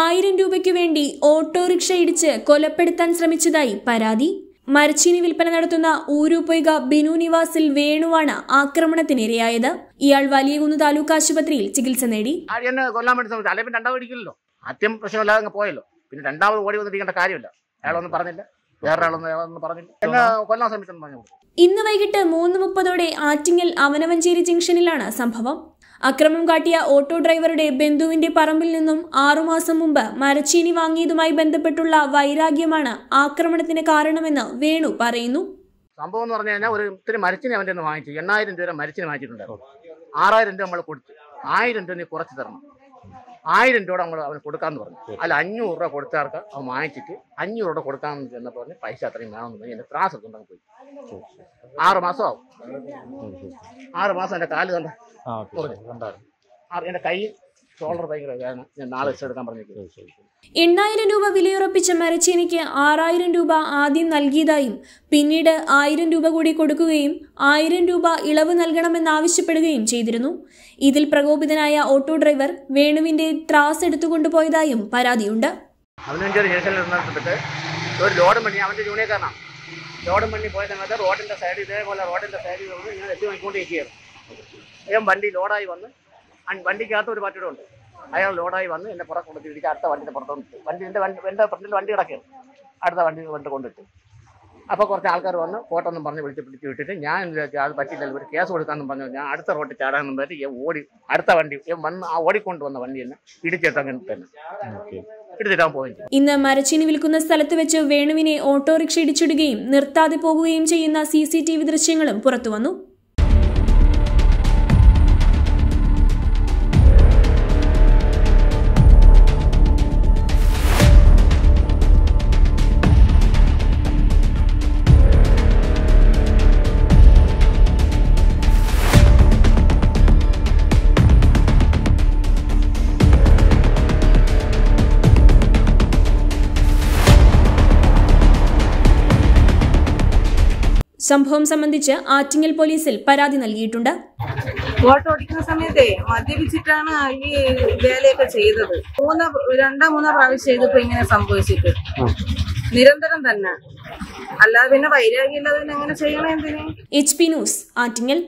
ആയിരം രൂപയ്ക്കു വേണ്ടി ഓട്ടോറിക്ഷ ഇടിച്ച് കൊലപ്പെടുത്താൻ ശ്രമിച്ചതായി പരാതി. മരച്ചീനി വിൽപ്പന നടത്തുന്ന ഊരുപൊയ്ക ബിനു നിവാസിൽ വേണുവാണ് ആക്രമണത്തിനിരയായത്. ഇയാൾ വലിയകുന്ന് താലൂക്ക് ആശുപത്രിയിൽ ചികിത്സ നേടി. കൊല്ലാൻ വേണ്ടി ശ്രമിച്ചു. അല്ലെങ്കിൽ രണ്ടാമത് ഇടിക്കില്ലല്ലോ. ആദ്യം പ്രശ്നമില്ലാതെ അങ്ങ് പോയല്ലോ. പിന്നെ രണ്ടാമത് ഓടി വന്നിരിക്കേണ്ട കാര്യമില്ല. അയാളൊന്നും പറഞ്ഞില്ല. ഇന്ന് വൈകിട്ട് മൂന്ന് മുപ്പതോടെ ആറ്റിങ്ങൽ അവനവഞ്ചേരി ജംഗ്ഷനിലാണ് സംഭവം. അക്രമം കാട്ടിയ ഓട്ടോ ഡ്രൈവറുടെ ബന്ധുവിന്റെ പറമ്പിൽ നിന്നും ആറുമാസം മുമ്പ് മരച്ചീനി വാങ്ങിയതുമായി ബന്ധപ്പെട്ടുള്ള വൈരാഗ്യമാണ് ആക്രമണത്തിന് കാരണമെന്ന് വേണു പറയുന്നു. സംഭവം എന്ന് പറഞ്ഞു കഴിഞ്ഞാൽ ഒരു ഇത്തിരി മരച്ചിനി അവന്റെ നിന്ന് വാങ്ങിച്ചു. എണ്ണായിരം രൂപ മരച്ചിനി വാങ്ങിച്ചിട്ടുണ്ടായിരുന്നു. ആറായിരം രൂപ നമ്മൾ കൊടുത്തു. ആയിരം രൂപ നീ കുറച്ച് തരണം. ആയിരം രൂപ നമ്മൾ അവന് കൊടുക്കാമെന്ന് പറഞ്ഞു. അല്ല അഞ്ഞൂറ് രൂപ കൊടുത്തവർക്ക് അവൻ വാങ്ങിച്ചിട്ട് അഞ്ഞൂറ് രൂപ കൊടുക്കാമെന്ന് ചെന്നപ്പോൾ പറഞ്ഞ് പൈസ അത്രയും വേണമെന്ന് പറഞ്ഞ്. എന്റെ ത്രാസ് എടുത്തുണ്ടെങ്കിൽ പോയി. ആറ് ആവും. ആറ് മാസം എന്റെ കാൽ കണ്ട എന്റെ കൈ ഷോൾഡർ ഭയങ്കര വേദന ഞാൻ നാളെ എടുക്കാൻ പറഞ്ഞിരിക്കുന്നു എണ്ണായിരം രൂപ വിലയുറപ്പിച്ച മരച്ചീനിക്ക് ആറായിരം രൂപ ആദ്യം നൽകിയതായും പിന്നീട് ആയിരം രൂപ കൂടി കൊടുക്കുകയും ആയിരം രൂപ ഇളവ് നൽകണമെന്നാവശ്യപ്പെടുകയും ചെയ്തിരുന്നു. ഇതിൽ പ്രകോപിതനായ ഓട്ടോ ഡ്രൈവർ വേണുവിന്റെ ത്രാസ് എടുത്തുകൊണ്ടുപോയതായും പരാതിയുണ്ട്. ഒരു ലോഡ് വണ്ടി അവന്റെ ജൂണിയക്കാരനാണ് ലോഡും വണ്ടി പോയ സമയത്ത് റോഡിന്റെ സൈഡിൽ ഇതേപോലെ റോഡിന്റെ സൈഡിൽ നിന്ന് ഇങ്ങനെ എത്തി നോക്കിക്കൊണ്ടിരിക്കുകയാണ്. അയാൾ വണ്ടി ലോഡായി വന്ന് വണ്ടിക്കകത്ത് ഒരു പാർട്ടിയുടെ ഉണ്ട് അയാൾ ലോഡായി വന്ന് എന്നെ പുറത്ത് കൊണ്ടു അടുത്ത വണ്ടിയുടെ പുറത്തോട്ട് വണ്ടി എന്റെ വണ്ടി എന്റെ ഫ്രണ്ടിൽ വണ്ടി കിടക്കുകയാണ്. അടുത്ത വണ്ടി കൊണ്ട് കൊണ്ടിട്ട് അപ്പോൾ കുറച്ച് ആൾക്കാർ വന്ന് ഫോട്ടോ ഒന്നും പറഞ്ഞ് വിളിച്ച് പിടിച്ച് വിട്ടിട്ട് ഞാൻ വിചാരിച്ചു അത് പറ്റില്ല ഒരു കേസ് കൊടുക്കാമെന്ന് പറഞ്ഞു. ഞാൻ അടുത്ത റോട്ടിൽ ചാടാമെന്നും പറഞ്ഞിട്ട് ഈ ഓടി അടുത്ത വണ്ടി വന്ന് ആ ഓടിക്കൊണ്ട് വന്ന വണ്ടി തന്നെ. ഇടിച്ചിട്ട് അങ്ങനെ തന്നെ പോയി ഇന്ന് മരച്ചീനി വിൽക്കുന്ന സ്ഥലത്ത് വെച്ച് വേണുവിനെ ഓട്ടോറിക്ഷ ഇടിച്ചിടുകയും നിർത്താതെ പോകുകയും ചെയ്യുന്ന സി സി ടി വി ദൃശ്യങ്ങളും പുറത്തുവന്നു സംഭവം സംബന്ധിച്ച് ആറ്റിങ്ങൽ പോലീസിൽ പരാതി നൽകിയിട്ടുണ്ട്. ഓട്ടോ ഓടിക്കുന്ന സമയത്തേ മദ്യപിച്ചിട്ടാണ് ഈ വേലയൊക്കെ ചെയ്തത്. മൂന്ന് രണ്ടോ മൂന്നോ പ്രാവശ്യം ചെയ്തപ്പോ ഇങ്ങനെ സംഭവിച്ചിട്ട്. നിരന്തരം തന്നെ. അല്ലാതെ പിന്നെ വൈരാഗ്യം ഇല്ലാതെ എങ്ങനെ ചെയ്യണം എന്തിനു? H P news Attingal.